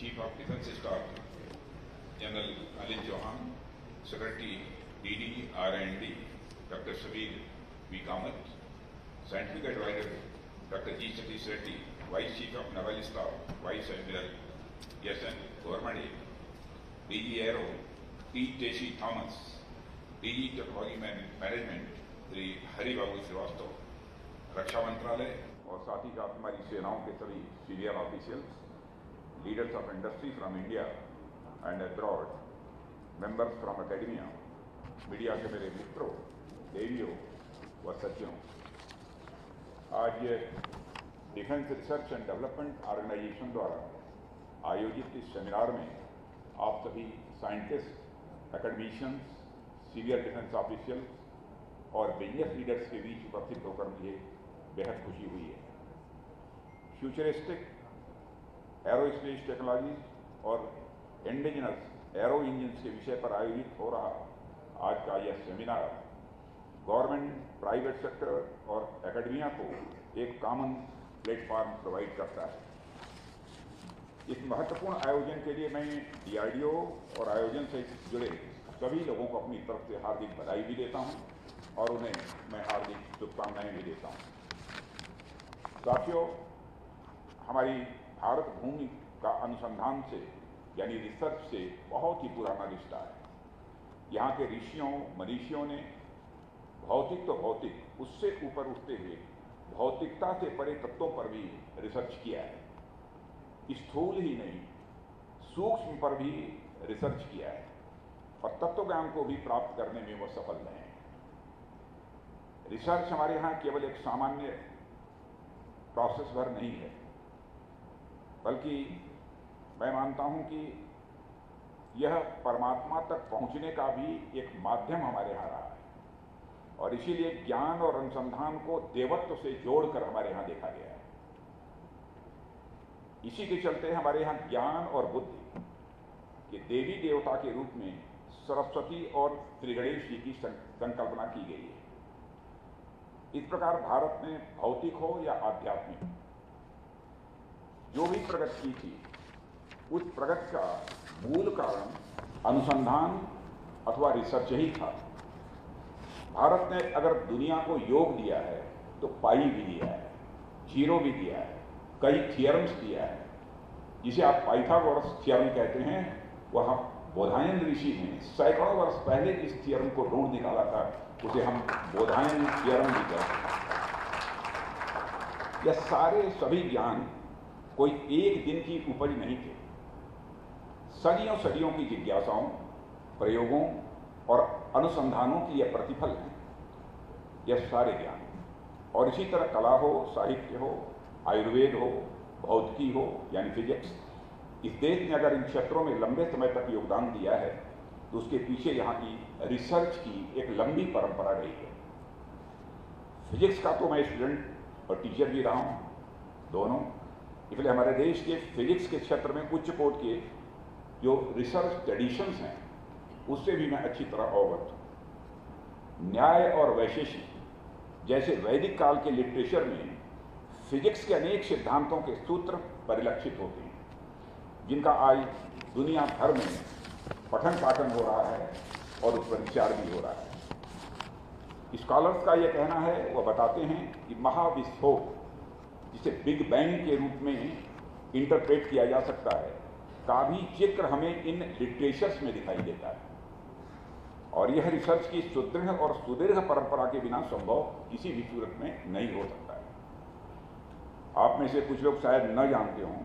Chief of defence staff, general Anil Chauhan, secretary D D R D D D doctor Shabir V Kamat scientific adviser doctor G Satish Reddy vice chief of naval staff vice admiral S N गोरमणे DG aero T Tessy Thomas DG technology management Shri Haribabu Srivastava, रक्षा मंत्रालय और साथ ही साथ हमारी सेनाओं के सभी senior officials leaders of industry from India and abroad members from academia media के मेरे मित्रों, देवियों व सचियों आज defence research and development organisation द्वारा आयोजित इस सेमिनार में आप सभी scientist academicians senior defence officials और बिज़नेस लीडर्स के बीच उपस्थित होकर मुझे बेहद खुशी हुई है। फ्यूचरिस्टिक एरोस्पेस टेक्नोलॉजी और इंडिजिनस एरो इंजन्स के विषय पर आयोजित हो रहा आज का यह सेमिनार गवर्नमेंट प्राइवेट सेक्टर और एकेडमिया को एक कॉमन प्लेटफॉर्म प्रोवाइड करता है। इस महत्वपूर्ण आयोजन के लिए मैं डीआरडीओ और आयोजन से जुड़े सभी लोगों को अपनी तरफ़ से हार्दिक बधाई भी देता हूँ और उन्हें मैं हार्दिक शुभकामनाएँ भी देता हूँ। साथियों, हमारी भारत भूमि का अनुसंधान से, यानी रिसर्च से बहुत ही पुराना रिश्ता है। यहाँ के ऋषियों, मनीषियों ने भौतिक तो भौतिक, उससे ऊपर उठते हुए भौतिकता से परे तत्वों पर भी रिसर्च किया है। स्थूल ही नहीं, सूक्ष्म पर भी रिसर्च किया है। और तत्व ज्ञान को भी प्राप्त करने में वो सफल रहे हैं। रिसर्च हमारे यहाँ केवल एक सामान्य प्रोसेस भर नहीं है। बल्कि मैं मानता हूँ कि यह परमात्मा तक पहुँचने का भी एक माध्यम हमारे यहाँ रहा है। और इसीलिए ज्ञान और अनुसंधान को देवत्व से जोड़कर हमारे यहाँ देखा गया है। इसी के चलते हमारे यहाँ ज्ञान और बुद्धि के देवी देवता के रूप में सरस्वती और त्रिगणेश जी की संकल्पना की गई है। इस प्रकार भारत में भौतिक हो या आध्यात्मिक जो भी प्रगति की थी, उस प्रगति का मूल कारण अनुसंधान अथवा रिसर्च ही था। भारत ने अगर दुनिया को योग दिया है तो पाई भी दिया है, ज़ीरो भी दिया है, कई थियरम्स दिया है, जिसे आप पाइथागोरस थियरम कहते हैं, वह बोधायन ऋषि ने सैकड़ों वर्ष पहले इस थियरम को ढूंढ निकाला था, उसे हम बोधायन थियरम भी कहते हैं। यह सारे सभी ज्ञान कोई एक दिन की उपज नहीं थे। सदियों सदियों की जिज्ञासाओं, प्रयोगों और अनुसंधानों की यह प्रतिफल है। यह सारे ज्ञान। और इसी तरह कला हो, साहित्य हो, आयुर्वेद हो, भौतिकी हो, यानी फिजिक्स, इस देश ने अगर इन क्षेत्रों में लंबे समय तक योगदान दिया है तो उसके पीछे यहाँ की रिसर्च की एक लंबी परंपरा रही है। फिजिक्स का तो मैं स्टूडेंट और टीचर भी रहा हूँ, दोनों इसलिए हमारे देश के फिजिक्स के क्षेत्र में उच्च कोट के जो रिसर्च ट्रेडिशंस हैं, उससे भी मैं अच्छी तरह अवगत हूँ। न्याय और वैशेषिक, जैसे वैदिक काल के लिटरेचर में फिजिक्स के अनेक सिद्धांतों के सूत्र परिलक्षित होते हैं, जिनका आज दुनिया भर में पठन पाठन हो रहा है और उस पर विचार भी हो रहा है। स्कॉलर्स का यह कहना है, वह बताते हैं कि महाविस्फोट जिसे बिग बैंग के रूप में इंटरप्रेट किया जा सकता है का भी चित्र हमें इन लिटरेचर्स में दिखाई देता है। और यह रिसर्च की सुदृढ़ और सुदीर्घ परंपरा के बिना संभव किसी भी सूरत में नहीं हो सकता है। आप में से कुछ लोग शायद न जानते हों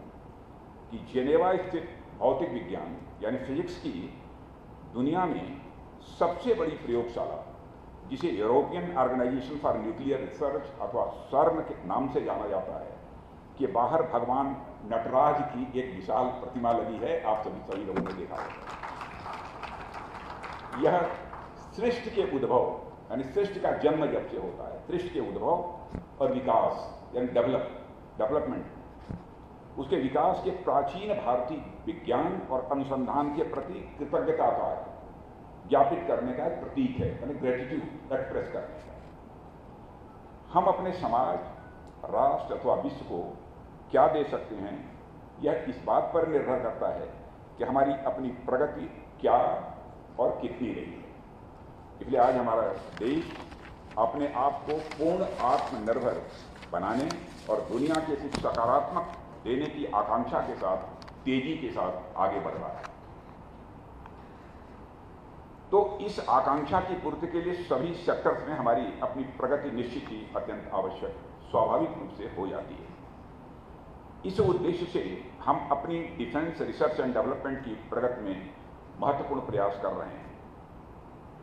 कि जेनेवा स्थित भौतिक विज्ञान, यानी फिजिक्स की, दुनिया में सबसे बड़ी प्रयोगशाला जिसे European Organization for Nuclear Research अथवा सर्न के नाम से जाना जाता है, कि बाहर भगवान नटराज की एक विशाल प्रतिमा लगी है, आप सभी सभी लोगों ने देखा यह सृष्टि के उद्भव, यानी सृष्टि का जन्म जब से होता है, सृष्टि के उद्भव और विकास, यानी डेवलप, डेवलपमेंट। उसके विकास के प्राचीन भारतीय विज्ञान और अनुसंधान के प्रति कृतज्ञता का ज्ञापित करने का एक प्रतीक है, यानी ग्रेटिट्यूड एक्सप्रेस करने का। हम अपने समाज, राष्ट्र अथवा विश्व को क्या दे सकते हैं, यह इस बात पर निर्भर करता है कि हमारी अपनी प्रगति क्या और कितनी रही है। इसलिए आज हमारा देश अपने आप को पूर्ण आत्मनिर्भर बनाने और दुनिया के कुछ सकारात्मक देने की आकांक्षा के साथ, तेज़ी के साथ आगे बढ़ रहा है। तो इस आकांक्षा की पूर्ति के लिए सभी सेक्टर्स में हमारी अपनी प्रगति निश्चित ही अत्यंत आवश्यक, स्वाभाविक रूप से हो जाती है। इस उद्देश्य से हम अपनी डिफेंस रिसर्च एंड डेवलपमेंट की प्रगति में महत्वपूर्ण प्रयास कर रहे हैं।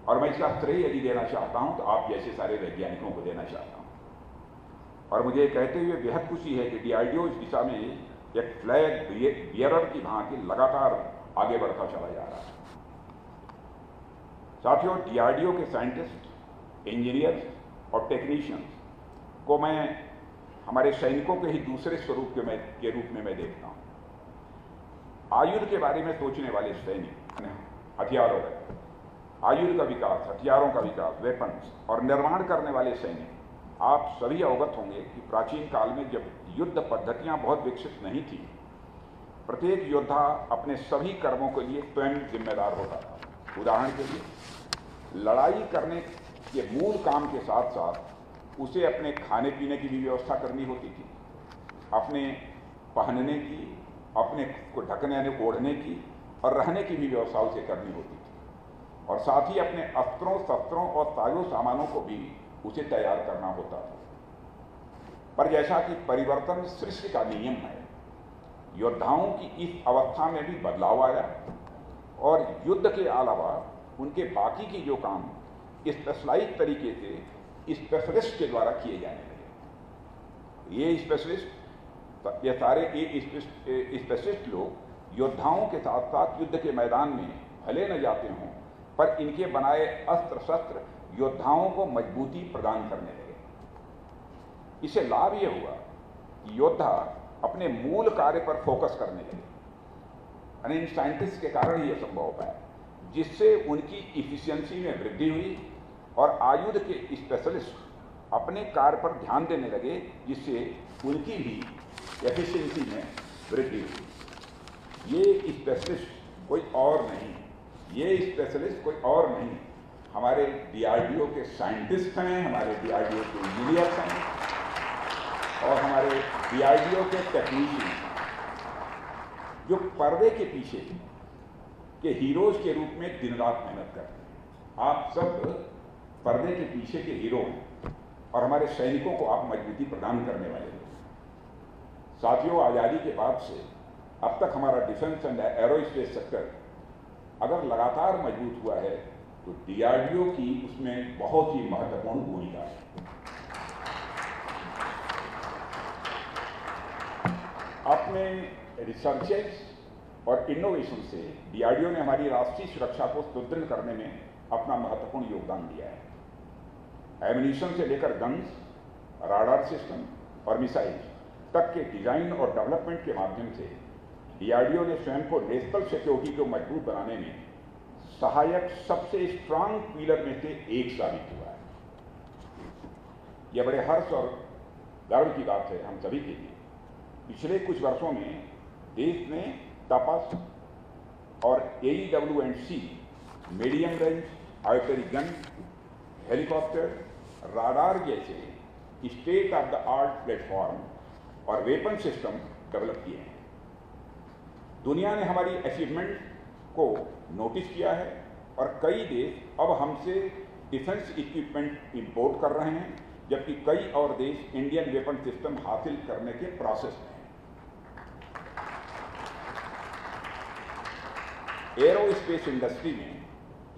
और मैं इसका श्रेय यदि देना चाहता हूँ तो आप जैसे सारे वैज्ञानिकों को देना चाहता हूँ। और मुझे कहते हुए बेहद खुशी है कि डीआरडीओ इस दिशा में एक फ्लैग बियरर की भांति लगातार आगे बढ़ता चला जा रहा है। साथियों डीआरडीओ के साइंटिस्ट इंजीनियर्स और टेक्नीशियंस को मैं हमारे सैनिकों के ही दूसरे स्वरूप के, के रूप में मैं देखता हूँ। आयुध के बारे में सोचने वाले सैनिक हथियारों का आयुध का विकास हथियारों का विकास वेपन्स और निर्माण करने वाले सैनिक आप सभी अवगत होंगे कि प्राचीन काल में जब युद्ध पद्धतियाँ बहुत विकसित नहीं थी प्रत्येक योद्धा अपने सभी कर्मों के लिए स्वयं जिम्मेदार होता था। उदाहरण के लिए, लड़ाई करने के मूल काम के साथ साथ उसे अपने खाने पीने की भी व्यवस्था करनी होती थी। अपने पहनने की, अपने को ढकने यानी ओढ़ने की और रहने की भी व्यवस्था उसे करनी होती थी। और साथ ही अपने अस्त्रों, शस्त्रों और साजो सामानों को भी उसे तैयार करना होता था। पर जैसा कि परिवर्तन सृष्टि का नियम है, योद्धाओं की इस अवस्था में भी बदलाव आया। और युद्ध के अलावा उनके बाकी की जो काम स्पेशलाइज तरीके से स्पेशलिस्ट के द्वारा किए जाने लगे। ये स्पेशलिस्ट ये सारे ये स्पेशलिस्ट लोग योद्धाओं के साथ साथ युद्ध के मैदान में भले न जाते हों, पर इनके बनाए अस्त्र शस्त्र योद्धाओं को मजबूती प्रदान करने लगे। इसे लाभ यह हुआ कि योद्धा अपने मूल कार्य पर फोकस करने लगे। यानी साइंटिस्ट के कारण ही यह संभव हो पाया, जिससे उनकी इफिशियंसी में वृद्धि हुई और आयुध के स्पेशलिस्ट अपने कार्य पर ध्यान देने लगे, जिससे उनकी भी एफिशिएंसी में वृद्धि हुई। ये स्पेशलिस्ट कोई और नहीं, ये स्पेशलिस्ट कोई और नहीं। हमारे डीआरडीओ के साइंटिस्ट हैं, हमारे डीआरडीओ के इंजीनियर्स हैं और हमारे डीआरडीओ के टेक्नीशियन जो पर्दे के पीछे के हीरोज के रूप में दिन रात मेहनत करते हैं। आप सब पर्दे के पीछे के हीरो हैं और हमारे सैनिकों को आप मजबूती प्रदान करने वाले लोग साथियों, आज़ादी के बाद से अब तक हमारा डिफेंस एंड एरोस्पेस सेक्टर अगर लगातार मज़बूत हुआ है तो डीआरडीओ की उसमें बहुत ही महत्वपूर्ण भूमिका है। अपने रिसर्चेस और इनोवेशन से डीआरडीओ ने हमारी राष्ट्रीय सुरक्षा को सुदृढ़ करने में अपना महत्वपूर्ण योगदान दिया है। एमिनेशन से लेकर गन्स राडार सिस्टम और मिसाइल तक के डिज़ाइन और डेवलपमेंट के माध्यम से डीआरडीओ ने स्वयं को नेशनल सिक्योरिटी को मज़बूत बनाने में सहायक सबसे स्ट्रांग पिलर में से एक साबित हुआ है। यह बड़े हर्ष और गर्व की बात है हम सभी के लिए। पिछले कुछ वर्षों में देश में तपस और A W and C medium range artillery gun helicopter radar जैसे state of the art platform और वेपन सिस्टम डेवलप किए हैं। दुनिया ने हमारी अचीवमेंट को नोटिस किया है और कई देश अब हमसे डिफेंस इक्विपमेंट इंपोर्ट कर रहे हैं, जबकि कई और देश इंडियन वेपन सिस्टम हासिल करने के प्रोसेस में एरोस्पेस इंडस्ट्री में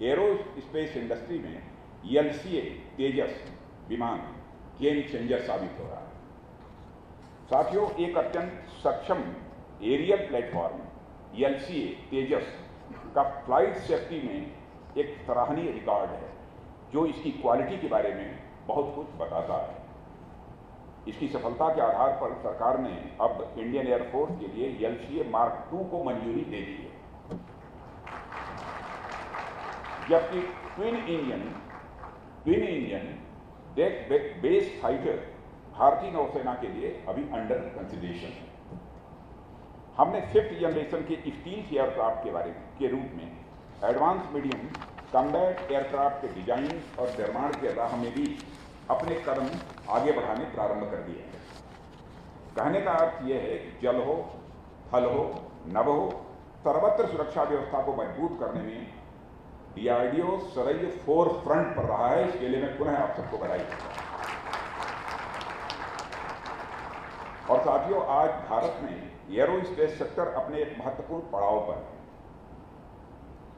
एरोस्पेस इंडस्ट्री में एलसीए तेजस विमान गेम चेंजर साबित हो रहा है। साथियों, एक अत्यंत सक्षम एरियल प्लेटफॉर्म एलसीए तेजस का फ़्लाइट सेफ्टी में एक सराहनीय रिकॉर्ड है, जो इसकी क्वालिटी के बारे में बहुत कुछ बताता है। इसकी सफलता के आधार पर सरकार ने अब इंडियन एयरफोर्स के लिए एलसीए मार्क टू को मंजूरी दे दी है। जबकि twin engine twin engine deck base fighter भारतीय नौसेना के लिए अभी अंडर कंसिडरेशन है। हमने फिफ्थ जनरेशन के स्टील एयरक्राफ्ट के बारे में, के रूप में एडवांस मीडियम कम्बैट एयरक्राफ्ट के डिज़ाइन और निर्माण के राह में भी अपने कदम आगे बढ़ाने प्रारंभ कर दिए हैं। कहने का अर्थ यह है कि जल हो, थल हो, नभ हो, सर्वत्र सुरक्षा व्यवस्था को मज़बूत करने में डीआरडीओ सदैव फोर फ्रंट पर रहा है, इसके लिए मैं पुनः आप सबको बधाई और साथियों, आज भारत में एयरो स्पेस सेक्टर अपने एक महत्वपूर्ण पड़ाव पर है।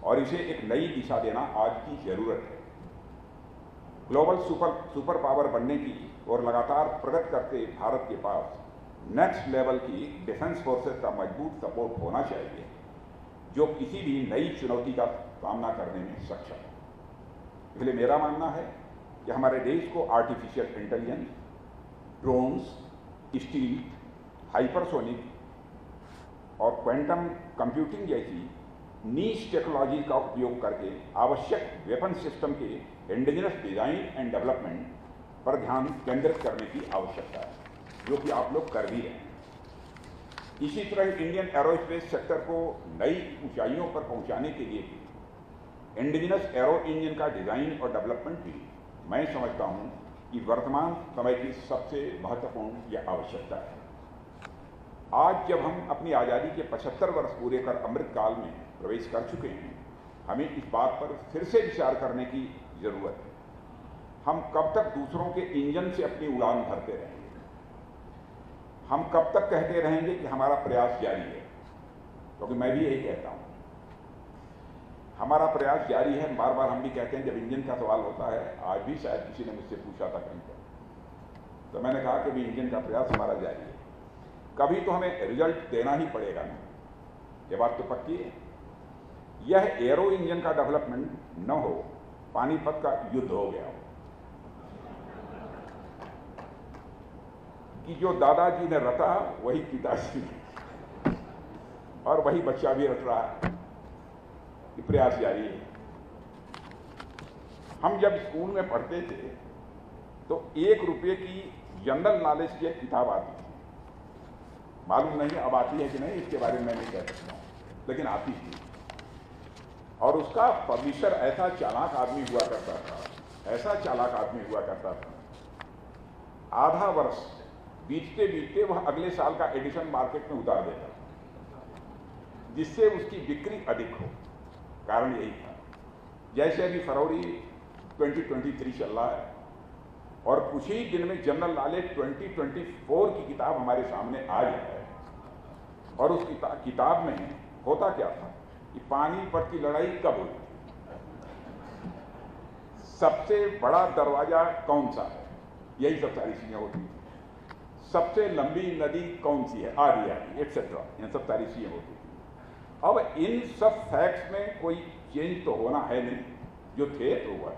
और इसे एक नई दिशा देना आज की ज़रूरत है। ग्लोबल सुपर सुपर पावर बनने की और लगातार प्रगति करते भारत के पास नेक्स्ट लेवल की डिफेंस फोर्सेस का मज़बूत सपोर्ट होना चाहिए, जो किसी भी नई चुनौती का सामना करने में सक्षम है। इसलिए मेरा मानना है कि हमारे देश को artificial intelligence drones stealth hypersonic और क्वांटम कंप्यूटिंग जैसी नीच टेक्नोलॉजी का उपयोग करके आवश्यक वेपन सिस्टम के इंडिजिनस डिज़ाइन एंड डेवलपमेंट पर ध्यान केंद्रित करने की आवश्यकता है, जो कि आप लोग कर भी रहे हैं। इसी तरह इंडियन एरोस्पेस सेक्टर को नई ऊंचाइयों पर पहुँचाने के लिए भी इंडिजिनस एरो इंजन का डिज़ाइन और डेवलपमेंट भी मैं समझता हूँ कि वर्तमान समय की सबसे महत्वपूर्ण यह आवश्यकता है। आज जब हम अपनी आज़ादी के 75 वर्ष पूरे कर अमृत काल में प्रवेश कर चुके हैं, हमें इस बात पर फिर से विचार करने की ज़रूरत है। हम कब तक दूसरों के इंजन से अपनी उड़ान भरते रहेंगे? हम कब तक कहते रहेंगे कि हमारा प्रयास जारी है? क्योंकि तो मैं भी यही कहता हूँ। हमारा प्रयास जारी है बार बार हम भी कहते हैं, जब इंजन का सवाल होता है, आज भी शायद किसी ने मुझसे पूछा था कहीं पर। तो मैंने कहा कि भी इंजन का प्रयास हमारा जारी है। कभी तो हमें रिज़ल्ट देना ही पड़ेगा ना। ये बात तो पक्की है। यह एरो इंजन का डेवलपमेंट न हो, पानीपत का युद्ध हो गया हो। कि जो दादाजी ने रटा, वही पिताजी और वही बच्चा भी रट रहा है। कि प्रयास जारी है। हम जब स्कूल में पढ़ते थे तो एक रुपये की जनरल नॉलेज की एक किताब आती थी। मालूम नहीं अब आती है कि नहीं, इसके बारे में मैं नहीं कह सकता लेकिन आती थी। और उसका पब्लिशर ऐसा चालाक आदमी हुआ करता था, ऐसा चालाक आदमी हुआ करता था। आधा वर्ष बीतते बीतते वह अगले साल का एडिशन मार्केट में उतार देता जिससे उसकी बिक्री अधिक हो। कारण यही था। जैसे अभी फरवरी 2023 चल रहा है, और कुछ ही दिन में जनरल नॉलेज 2024 की किताब हमारे सामने आ जाए और उस किताब किताब में होता क्या था कि पानीपत की लड़ाई कब हुई? सबसे बड़ा दरवाज़ा कौन सा है? यही सब सारी चीज़ें होती थी सबसे लंबी नदी कौन सी है? आदि आदि एक्सेट्रा इन सब सारी चीज़ें होती अब इन सब फैक्ट्स में कोई चेंज तो होना है नहीं। जो थे तो हुआ।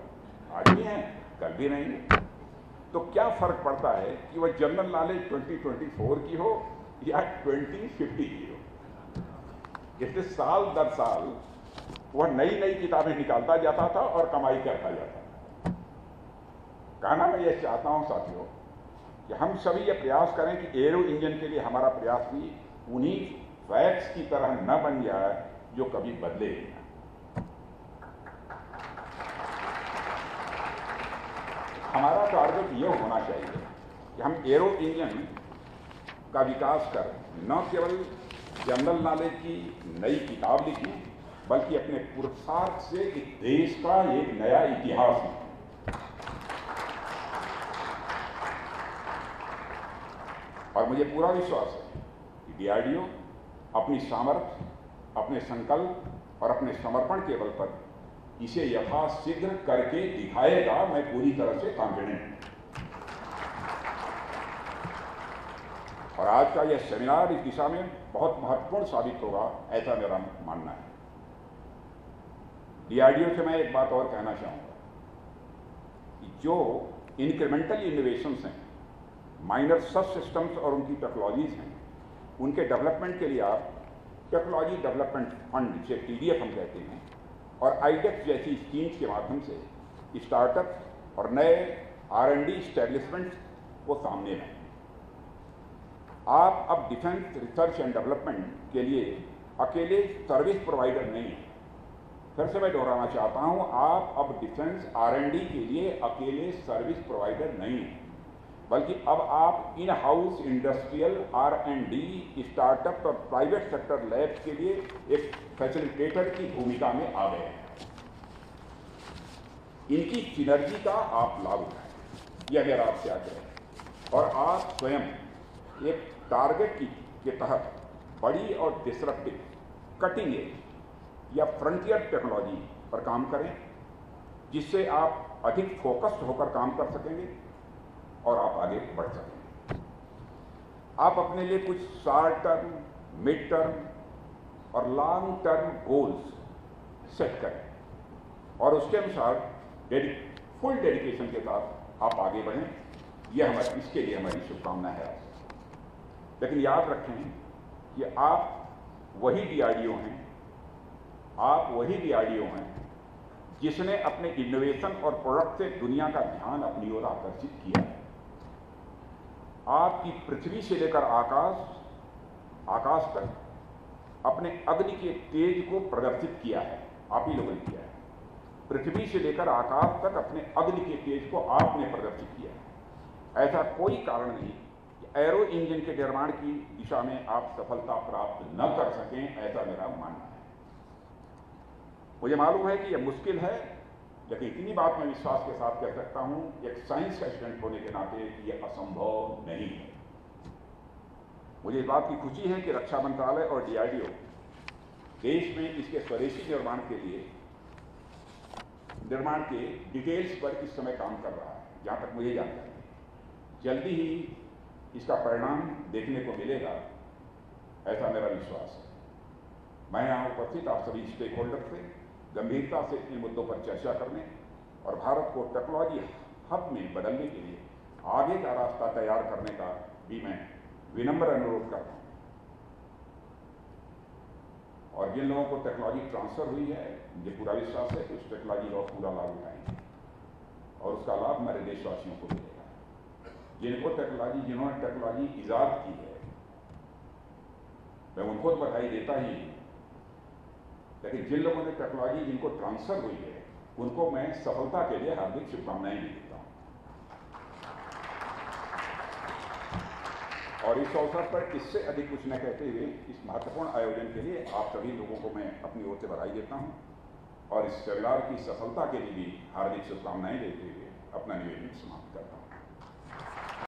आज भी हैं, कल भी नहीं तो क्या फ़र्क पड़ता है कि वह जनरल नॉलेज 2024 की हो या 2050 की हो? इससे साल दर साल वह नई नई किताबें निकालता जाता था और कमाई करता जाता था। कहना मैं यह चाहता हूँ साथियों कि हम सभी ये प्रयास करें कि एरो इंजन के लिए हमारा प्रयास भी उन्हीं फैक्ट्स की तरह न बन जाए, जो कभी बदले ही ना। हमारा टारगेट यह होना चाहिए कि हम एरो इंजन का विकास कर। न केवल जनरल नॉलेज की नई किताब लिखें, बल्कि अपने पुरुषार्थ से इस देश का एक नया इतिहास और मुझे पूरा विश्वास है कि डीआरडीओ अपनी सामर्थ्य अपने संकल्प और अपने समर्पण के बल पर इसे यथाशीघ्र करके दिखाएगा, मैं पूरी तरह से कॉन्फिडेंट और आज का यह सेमिनार इस दिशा में बहुत महत्वपूर्ण साबित होगा, ऐसा मेरा मानना है। डीआरडीओ से मैं एक बात और कहना चाहूँगा कि जो इंक्रीमेंटल इनोवेशंस हैं माइनर सब सिस्टम्स और उनकी टेक्नोलॉजीज़ हैं उनके डेवलपमेंट के लिए आप टेक्नोलॉजी डेवलपमेंट फंड, जिसे टीडीएफ हम कहते हैं, और आईटेक्स जैसी स्कीम्स के माध्यम से स्टार्टअप और नए आर एंड डी स्टैब्लिशमेंट को सामने लाएँ आप अब डिफेंस रिसर्च एंड डेवलपमेंट के लिए अकेले सर्विस प्रोवाइडर नहीं हैं। फिर से मैं दोहराना चाहता हूँ, आप अब डिफेंस आरएनडी के लिए अकेले सर्विस प्रोवाइडर नहीं हैं। बल्कि अब आप in house industrial R and D startup और प्राइवेट सेक्टर लैब के लिए एक फैसिलिटेटर की भूमिका में आ गए हैं। इनकी सिनर्जी का आप लाभ उठाएँ यह मेरा आपसे आग्रह और आप स्वयं एक टारगेट की, के तहत बड़ी और डिसरप्टिव कटिंग एज या फ्रंटियर टेक्नोलॉजी पर काम करें, जिससे आप अधिक फोकस्ड होकर काम कर सकेंगे। और आप आगे बढ़ सकेंगे आप अपने लिए कुछ शॉर्ट टर्म मिड टर्म और लॉन्ग टर्म गोल्स सेट करें। और उसके अनुसार फुल डेडिकेशन के साथ आप आगे बढ़ें। यह हमारे, इसके लिए हमारी शुभकामना है। लेकिन याद रखें कि आप वही डीआरडीओ हैं, आप वही डीआरडीओ हैं जिसने अपने इनोवेशन और प्रोडक्ट से दुनिया का ध्यान अपनी ओर आकर्षित किया है। आपकी पृथ्वी से लेकर आकाश आकाश तक अपने अग्नि के तेज को प्रदर्शित किया है, आप ही लोगों ने किया है। पृथ्वी से लेकर आकाश तक अपने अग्नि के तेज को आपने प्रदर्शित किया है। ऐसा कोई कारण नहीं कि एरो इंजन के निर्माण की दिशा में आप सफलता प्राप्त न कर सकें, ऐसा मेरा मानना है। मुझे मालूम है कि यह मुश्किल है लेकिन इतनी बात मैं विश्वास के साथ कह सकता हूँ, एक साइंस का स्टूडेंट होने के नाते यह असंभव नहीं है। मुझे इस बात की खुशी है कि रक्षा मंत्रालय और डीआरडीओ देश में इसके स्वदेशी निर्माण के लिए, निर्माण के डिटेल्स पर इस समय काम कर रहा है, जहाँ तक मुझे जानकारी है। जल्दी ही इसका परिणाम देखने को मिलेगा, ऐसा मेरा विश्वास है। मैं यहाँ उपस्थित आप सभी स्टेक होल्डर से गंभीरता से इन मुद्दों पर चर्चा करने और भारत को टेक्नोलॉजी हब में बदलने के लिए आगे का रास्ता तैयार करने का भी मैं विनम्र अनुरोध करता हूँ। और जिन लोगों को टेक्नोलॉजी ट्रांसफ़र हुई है मुझे पूरा विश्वास है कि उस टेक्नोलॉजी का पूरा लाभ उठाएँगे और उसका लाभ हमारे देशवासियों को मिलेगा। जिनको टेक्नोलॉजी जिन्होंने टेक्नोलॉजी ईजाद की है, मैं उनको तो बधाई देता ही लेकिन जिन लोगों ने टेक्नोलॉजी जिनको ट्रांसफ़र हुई है, उनको मैं सफलता के लिए हार्दिक शुभकामनाएँ भी देता हूँ। और इस अवसर पर इससे अधिक कुछ न कहते हुए, इस महत्वपूर्ण आयोजन के लिए आप सभी लोगों को मैं अपनी ओर से बधाई देता हूँ और इस सेमिनार की सफलता के लिए भी हार्दिक शुभकामनाएँ देते हुए अपना निवेदन समाप्त करता हूँ।